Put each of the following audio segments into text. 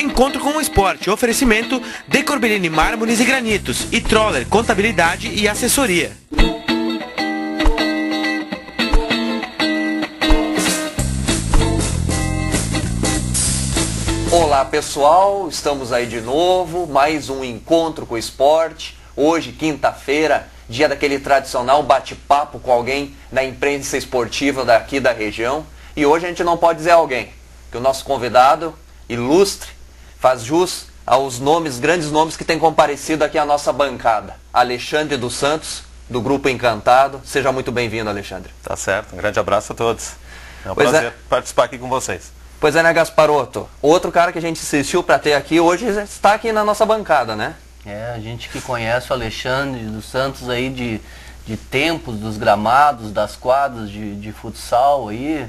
Encontro com o esporte, oferecimento de Corbellini Mármores e Granitos e Troller Contabilidade e Assessoria. Olá pessoal, estamos aí de novo, mais um encontro com o esporte. Hoje, quinta-feira, dia daquele tradicional bate-papo com alguém da imprensa esportiva daqui da região. E hoje a gente não pode dizer alguém, que o nosso convidado ilustre faz jus aos nomes, grandes nomes que têm comparecido aqui à nossa bancada. Alexandre dos Santos, do Grupo Encantado. Seja muito bem-vindo, Alexandre. Tá certo, um grande abraço a todos. É um Pois prazer é. participar aqui com vocês. Pois é, né, Gasparotto? Outro cara que a gente insistiu para ter aqui hoje está aqui na nossa bancada, né? É, a gente que conhece o Alexandre dos Santos aí de, de tempos, dos gramados, das quadras de, de futsal aí.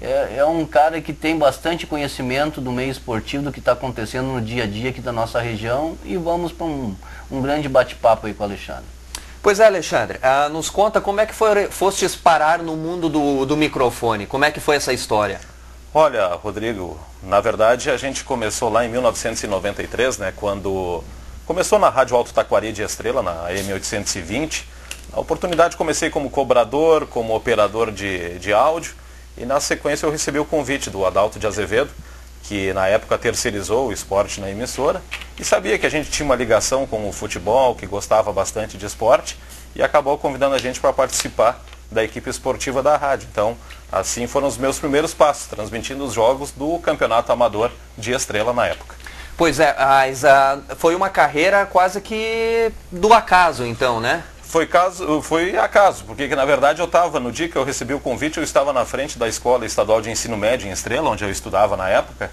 É, é um cara que tem bastante conhecimento do meio esportivo, do que está acontecendo no dia a dia aqui da nossa região. E vamos para um, um grande bate-papo aí com o Alexandre. Pois é, Alexandre, ah, nos conta como é que foi, fostes parar no mundo do, do microfone, como é que foi essa história? Olha, Rodrigo, na verdade a gente começou lá em 1993, né, quando começou na Rádio Alto Taquari de Estrela, na AM820. Na oportunidade comecei como cobrador, como operador de, de áudio e na sequência eu recebi o convite do Adalto de Azevedo, que na época terceirizou o esporte na emissora e sabia que a gente tinha uma ligação com o futebol, que gostava bastante de esporte e acabou convidando a gente para participar da equipe esportiva da rádio. Então, assim foram os meus primeiros passos, transmitindo os jogos do Campeonato Amador de Estrela na época. Pois é, mas ah, foi uma carreira quase que do acaso, então, né? Foi, caso, foi acaso, porque que, na verdade eu estava, no dia que eu recebi o convite, eu estava na frente da Escola Estadual de Ensino Médio em Estrela, onde eu estudava na época,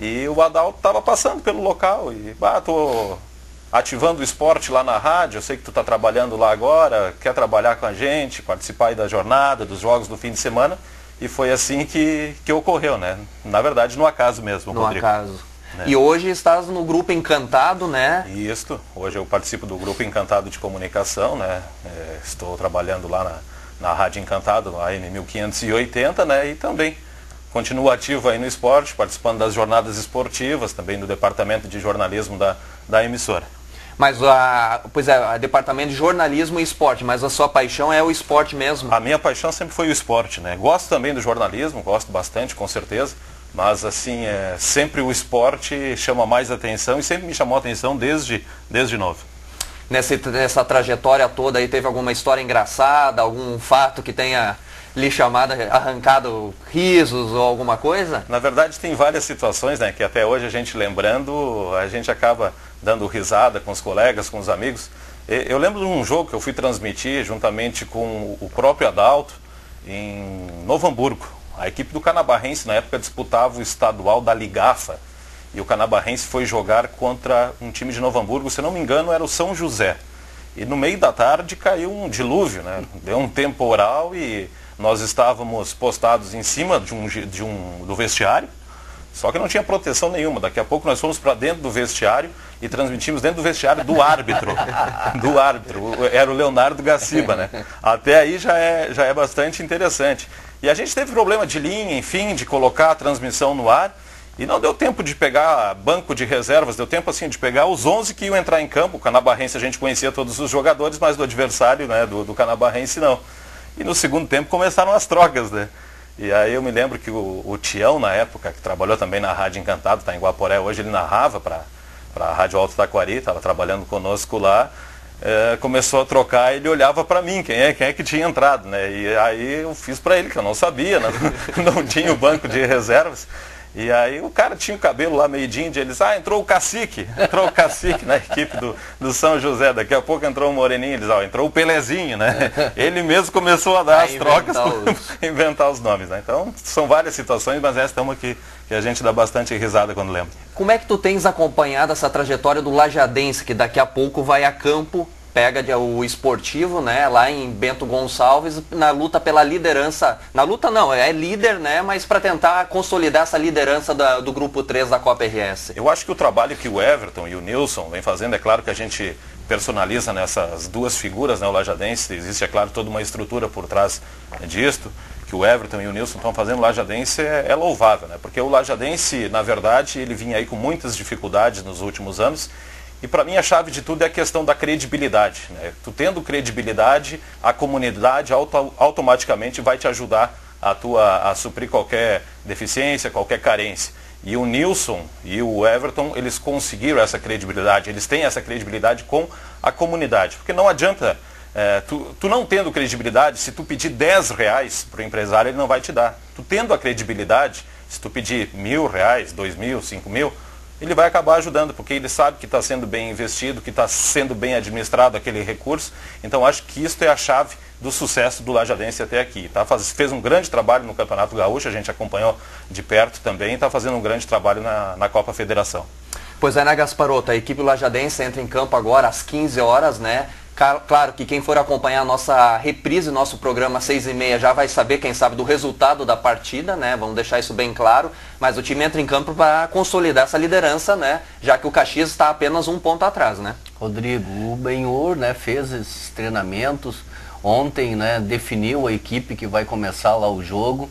e o Adalto estava passando pelo local e, bah, tô ativando o esporte lá na rádio, eu sei que tu está trabalhando lá agora, quer trabalhar com a gente, participar aí da jornada, dos jogos do fim de semana, e foi assim que, que ocorreu, né? Na verdade, no acaso mesmo, No Rodrigo. acaso. Né? E hoje estás no grupo Encantado, né? Isto, hoje eu participo do Grupo Encantado de Comunicação, né? É, estou trabalhando lá na, na Rádio Encantado, na AM 1580, né? E também continuo ativo aí no esporte, participando das jornadas esportivas, também no departamento de jornalismo da, da emissora. Mas a, pois é, a departamento de jornalismo e esporte, mas a sua paixão é o esporte mesmo. A minha paixão sempre foi o esporte, né? Gosto também do jornalismo, gosto bastante, com certeza, mas assim, é, sempre o esporte chama mais atenção e sempre me chamou atenção desde, desde novo. Nessa, nessa trajetória toda aí teve alguma história engraçada, algum fato que tenha lhe chamado, arrancado risos ou alguma coisa? Na verdade, tem várias situações, né, que até hoje a gente lembrando, a gente acaba dando risada com os colegas, com os amigos. Eu lembro de um jogo que eu fui transmitir juntamente com o próprio Adalto em Novo Hamburgo. A equipe do Canabarrense na época disputava o estadual da Ligafa. E o Canabarrense foi jogar contra um time de Novo Hamburgo, se não me engano, era o São José. E no meio da tarde caiu um dilúvio, né? Deu um temporal e nós estávamos postados em cima de um, de um, do vestiário, só que não tinha proteção nenhuma. Daqui a pouco nós fomos para dentro do vestiário e transmitimos dentro do vestiário do árbitro. do árbitro. Era o Leonardo Gaciba, né? Até aí já é, já é bastante interessante. E a gente teve problema de linha, enfim, de colocar a transmissão no ar. E não deu tempo de pegar banco de reservas, deu tempo assim de pegar os 11 que iam entrar em campo. O Canabarrense a gente conhecia todos os jogadores, mas do adversário, né, do, do Canabarrense não. E no segundo tempo começaram as trocas, né? E aí eu me lembro que o, o Tião, na época, que trabalhou também na Rádio Encantado, está em Guaporé hoje, ele narrava para a Rádio Alto Taquari, estava trabalhando conosco lá. Eh, começou a trocar, ele olhava para mim, quem é, quem é que tinha entrado, né? E aí eu fiz para ele, que eu não sabia, não, não tinha o banco de reservas. E aí o cara tinha o cabelo lá meio de índia, eles, ah, entrou o cacique, entrou o cacique na equipe do, do São José, daqui a pouco entrou o Moreninho, eles, ó, entrou o Pelezinho, né? Ele mesmo começou a dar A as trocas, os- inventar os nomes, né? Então, são várias situações, mas essa é uma que, que a gente dá bastante risada quando lembra. Como é que tu tens acompanhado essa trajetória do Lajadense, que daqui a pouco vai a campo, pega de- o esportivo, né, lá em Bento Gonçalves, na luta pela liderança. Na luta não, é líder, né, mas para tentar consolidar essa liderança da- do grupo 3 da Copa RS. Eu acho que o trabalho que o Everton e o Nilson vem fazendo, é claro que a gente personaliza nessas duas figuras, né, o Lajadense, existe, é claro, toda uma estrutura por trás disto, que o Everton e o Nilson estão fazendo no Lajadense é, é louvável, né? Porque o Lajadense, na verdade, ele vinha aí com muitas dificuldades nos últimos anos. E para mim a chave de tudo é a questão da credibilidade. Né? Tu tendo credibilidade, a comunidade auto, automaticamente vai te ajudar a, tua, a suprir qualquer deficiência, qualquer carência. E o Nilson e o Everton, eles conseguiram essa credibilidade, eles têm essa credibilidade com a comunidade. Porque não adianta é, tu, tu, não tendo credibilidade, se tu pedir 10 reais para o empresário, ele não vai te dar. Tu tendo a credibilidade, se tu pedir mil reais, dois mil, cinco mil, ele vai acabar ajudando, porque ele sabe que está sendo bem investido, que está sendo bem administrado aquele recurso. Então acho que isso é a chave do sucesso do Lajadense até aqui. Tá? Faz, fez um grande trabalho no Campeonato Gaúcho, a gente acompanhou de perto também, está fazendo um grande trabalho na, na Copa Federação. Pois é, né, Gasparoto? A equipe Lajadense entra em campo agora às 15 horas, né? Claro que quem for acompanhar a nossa reprise, nosso programa 6 e meia, já vai saber, quem sabe, do resultado da partida, né? Vamos deixar isso bem claro. Mas o time entra em campo para consolidar essa liderança, né? Já que o Caxias está apenas um ponto atrás, né? Rodrigo, o Benhur né, fez esses treinamentos. Ontem né, definiu a equipe que vai começar lá o jogo.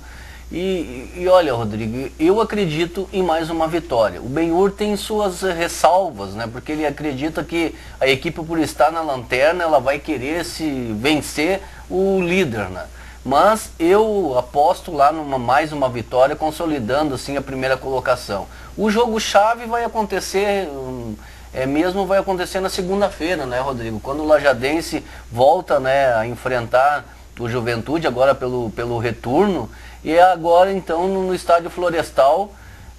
E, e, olha, Rodrigo, eu acredito em mais uma vitória. O Benhur tem suas ressalvas, né? Porque ele acredita que a equipe, por estar na lanterna, ela vai querer se vencer o líder, né? Mas eu aposto lá numa mais uma vitória, consolidando assim a primeira colocação. O jogo chave vai acontecer, é mesmo vai acontecer na segunda-feira, né, Rodrigo? Quando o Lajadense volta, né, a enfrentar o Juventude agora pelo pelo retorno e agora então no estádio Florestal,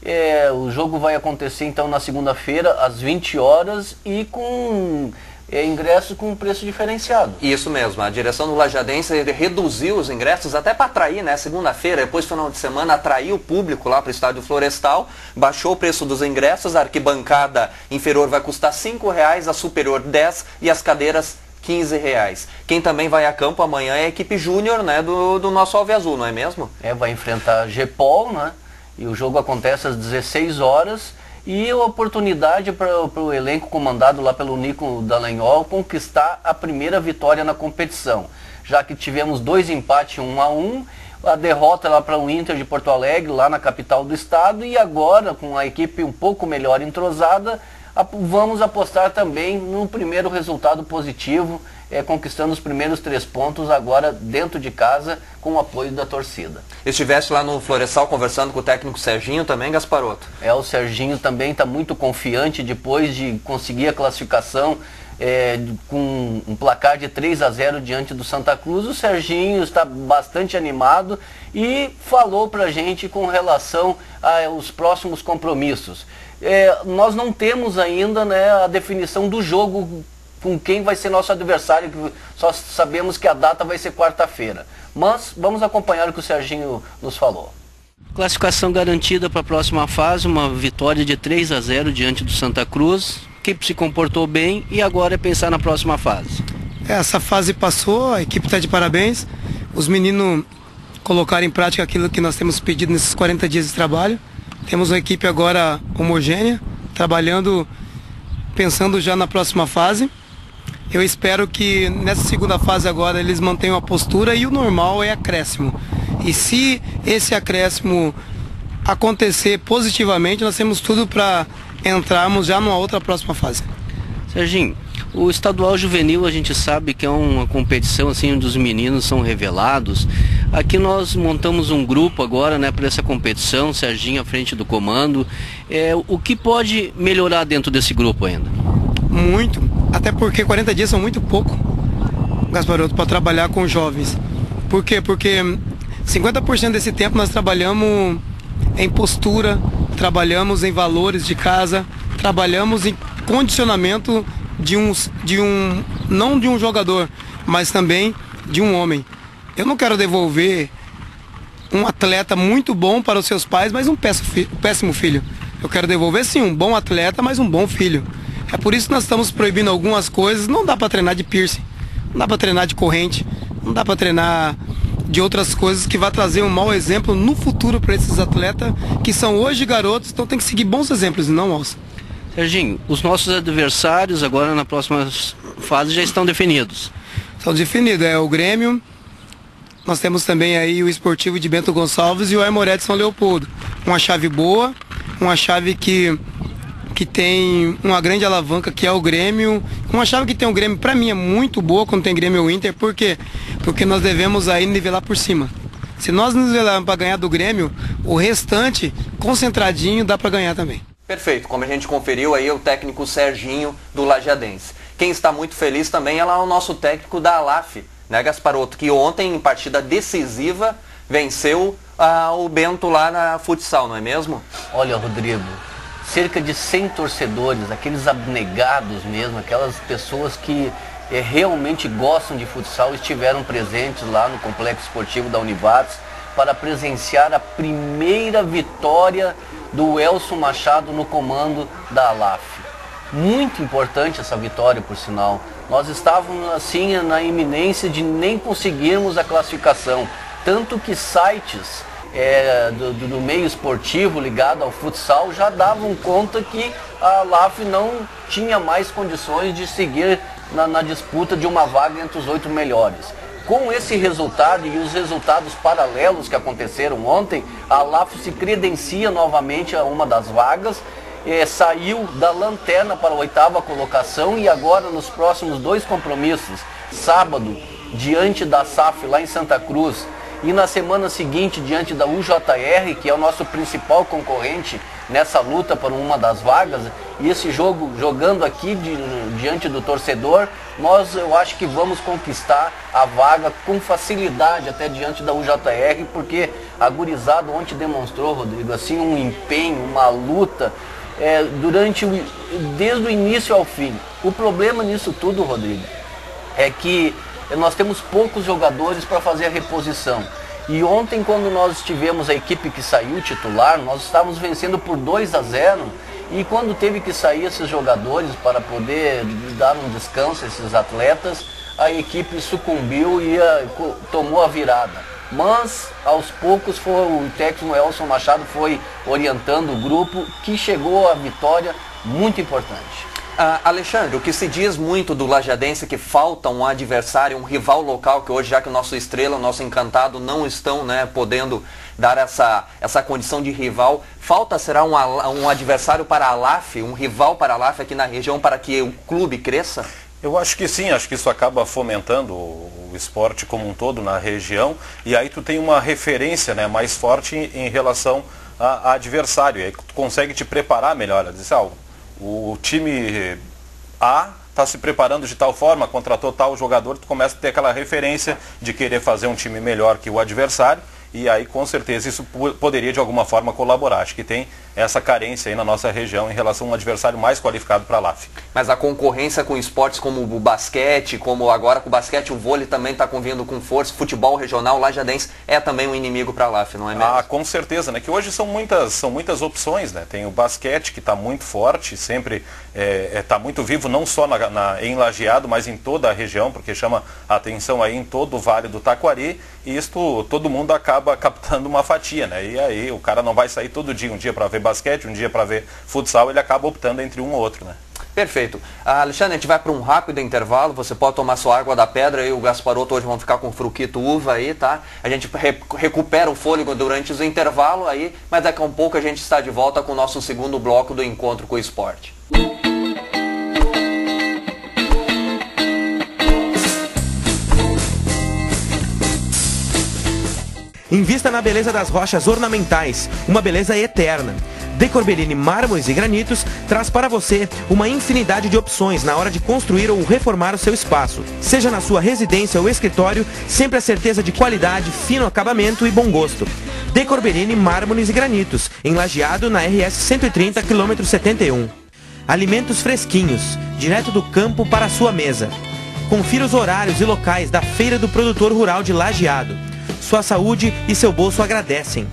é, o jogo vai acontecer então na segunda-feira às 20 horas e com é, ingressos com preço diferenciado. Isso mesmo, a direção do Lajadense reduziu os ingressos até para atrair, né? Segunda-feira, depois do final de semana, atrair o público lá para o estádio Florestal, baixou o preço dos ingressos, a arquibancada inferior vai custar R$ reais, a superior 10 e as cadeiras 15 reais. Quem também vai a campo amanhã é a equipe júnior né, do, do nosso Alve Azul, não é mesmo? É, vai enfrentar a Gepol, né? E o jogo acontece às 16 horas. E a oportunidade para o elenco comandado lá pelo Nico Dallagnol conquistar a primeira vitória na competição. Já que tivemos dois empates, um a um, a derrota lá para o Inter de Porto Alegre, lá na capital do estado, e agora, com a equipe um pouco melhor entrosada, vamos apostar também no primeiro resultado positivo, é, conquistando os primeiros três pontos agora dentro de casa com o apoio da torcida. Estivesse lá no Florestal conversando com o técnico Serginho também, Gasparoto? É, o Serginho também está muito confiante depois de conseguir a classificação é, com um placar de 3 a 0 diante do Santa Cruz. O Serginho está bastante animado e falou para a gente com relação aos próximos compromissos é, nós não temos ainda né, a definição do jogo com quem vai ser nosso adversário, só sabemos que a data vai ser quarta-feira. Mas vamos acompanhar o que o Serginho nos falou. Classificação garantida para a próxima fase, uma vitória de 3 a 0 diante do Santa Cruz. A equipe se comportou bem e agora é pensar na próxima fase. Essa fase passou, a equipe está de parabéns. Os meninos colocaram em prática aquilo que nós temos pedido nesses 40 dias de trabalho. Temos uma equipe agora homogênea, trabalhando, pensando já na próxima fase. Eu espero que nessa segunda fase agora eles mantenham a postura e o normal é acréscimo. E se esse acréscimo acontecer positivamente, nós temos tudo para entrarmos já numa outra próxima fase. Serginho, o estadual juvenil a gente sabe que é uma competição assim onde os meninos são revelados. Aqui nós montamos um grupo agora, né, para essa competição, Serginho à frente do comando. É, o que pode melhorar dentro desse grupo ainda? Muito, até porque 40 dias são muito pouco, Gasparoto, para trabalhar com jovens. Por quê? Porque 50% desse tempo nós trabalhamos em postura, trabalhamos em valores de casa, trabalhamos em condicionamento de um, de um não de um jogador, mas também de um homem. Eu não quero devolver um atleta muito bom para os seus pais, mas um péssimo filho. Eu quero devolver sim um bom atleta, mas um bom filho. É por isso que nós estamos proibindo algumas coisas. Não dá para treinar de piercing, não dá para treinar de corrente, não dá para treinar de outras coisas que vai trazer um mau exemplo no futuro para esses atletas que são hoje garotos, então tem que seguir bons exemplos e não maus. Serginho, os nossos adversários agora na próxima fase já estão definidos. Estão definidos, é o Grêmio, Nós temos também aí o esportivo de Bento Gonçalves e o Aimoré de São Leopoldo. Uma chave boa, uma chave que que tem uma grande alavanca que é o Grêmio. Uma chave que tem o Grêmio, para mim, é muito boa quando tem Grêmio ou Inter, por quê? Porque nós devemos aí nivelar por cima. Se nós nos nivelarmos para ganhar do Grêmio, o restante, concentradinho, dá para ganhar também. Perfeito, como a gente conferiu aí, o técnico Serginho do Lajadense. Quem está muito feliz também é lá o nosso técnico da ALAF, né, Gasparoto, que ontem, em partida decisiva, venceu ah, o Bento lá na futsal, não é mesmo? Olha, Rodrigo, cerca de 100 torcedores, aqueles abnegados mesmo, aquelas pessoas que é, realmente gostam de futsal, estiveram presentes lá no Complexo Esportivo da Univates para presenciar a primeira vitória do Elson Machado no comando da ALAF. Muito importante essa vitória, por sinal. Nós estávamos assim na iminência de nem conseguirmos a classificação. Tanto que sites é, do, do, meio esportivo ligado ao futsal já davam conta que a LAF não tinha mais condições de seguir na, na disputa de uma vaga entre os oito melhores. Com esse resultado e os resultados paralelos que aconteceram ontem, a LAF se credencia novamente a uma das vagas, é, saiu da lanterna para a oitava colocação e agora nos próximos dois compromissos, sábado, diante da SAF lá em Santa Cruz, e na semana seguinte, diante da UJR, que é o nosso principal concorrente nessa luta por uma das vagas, e esse jogo jogando aqui de, diante do torcedor, nós eu acho que vamos conquistar a vaga com facilidade até diante da UJR, porque a gurizada ontem demonstrou, Rodrigo, assim um empenho, uma luta é, durante o, desde o início ao fim. O problema nisso tudo, Rodrigo, é que nós temos poucos jogadores para fazer a reposição. E ontem, quando nós tivemos a equipe que saiu titular, nós estávamos vencendo por 2 a 0. E quando teve que sair esses jogadores para poder dar um descanso a esses atletas, a equipe sucumbiu e a, tomou a virada. Mas aos poucos foi, o técnico Elson Machado foi orientando o grupo que chegou à vitória muito importante. Ah, Alexandre, o que se diz muito do Lajadense é que falta um adversário, um rival local, que hoje, já que o nosso estrela, o nosso encantado não estão né, podendo dar essa, essa condição de rival, falta será um, um adversário para a LAF, um rival para a LAF aqui na região para que o clube cresça? Eu acho que sim, acho que isso acaba fomentando o esporte como um todo na região. E aí tu tem uma referência né, mais forte em, em relação a, a adversário, e aí tu consegue te preparar melhor, dizer, ah, o time A está se preparando de tal forma, contratou tal jogador, tu começa a ter aquela referência de querer fazer um time melhor que o adversário e aí com certeza isso poderia de alguma forma colaborar. Acho que tem essa carência aí na nossa região em relação a um adversário mais qualificado para a LAF. Mas a concorrência com esportes como o basquete, como agora com o basquete, o vôlei também está convindo com força, futebol regional, lajadense é também um inimigo para a LAF, não é mesmo? Ah, com certeza, né? Que hoje são muitas, são muitas opções, né? Tem o basquete que está muito forte, sempre está é, é, tá muito vivo, não só na, na, em Lajeado, mas em toda a região, porque chama a atenção aí em todo o Vale do Taquari, e isto todo mundo acaba captando uma fatia, né? E aí o cara não vai sair todo dia, um dia para ver basquete, um dia para ver futsal, ele acaba optando entre um ou outro, né? Perfeito. Ah, Alexandre, a gente vai para um rápido intervalo. Você pode tomar sua água da pedra e o Gasparoto hoje vão ficar com fruquito uva aí, tá? A gente re recupera o fôlego durante o intervalo aí, mas daqui a um pouco a gente está de volta com o nosso segundo bloco do Encontro com o Esporte. Invista na beleza das rochas ornamentais, uma beleza eterna. Decorbellini Mármores e Granitos traz para você uma infinidade de opções na hora de construir ou reformar o seu espaço. Seja na sua residência ou escritório, sempre a certeza de qualidade, fino acabamento e bom gosto. Decorbellini Mármores e Granitos, enlajeado na RS 130 km 71. Alimentos fresquinhos, direto do campo para a sua mesa. Confira os horários e locais da Feira do Produtor Rural de Lajeado. Sua saúde e seu bolso agradecem.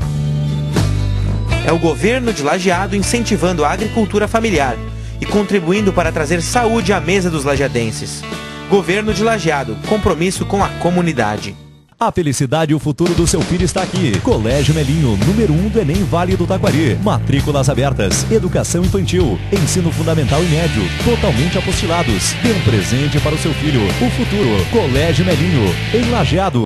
É o governo de Lajeado incentivando a agricultura familiar e contribuindo para trazer saúde à mesa dos lajeadenses. Governo de Lajeado, compromisso com a comunidade. A felicidade e o futuro do seu filho está aqui. Colégio Melinho, número 1 um do Enem Vale do Taquari. Matrículas abertas. Educação infantil. Ensino fundamental e médio. Totalmente apostilados. Dê um presente para o seu filho. O futuro. Colégio Melinho. Em Lajeado.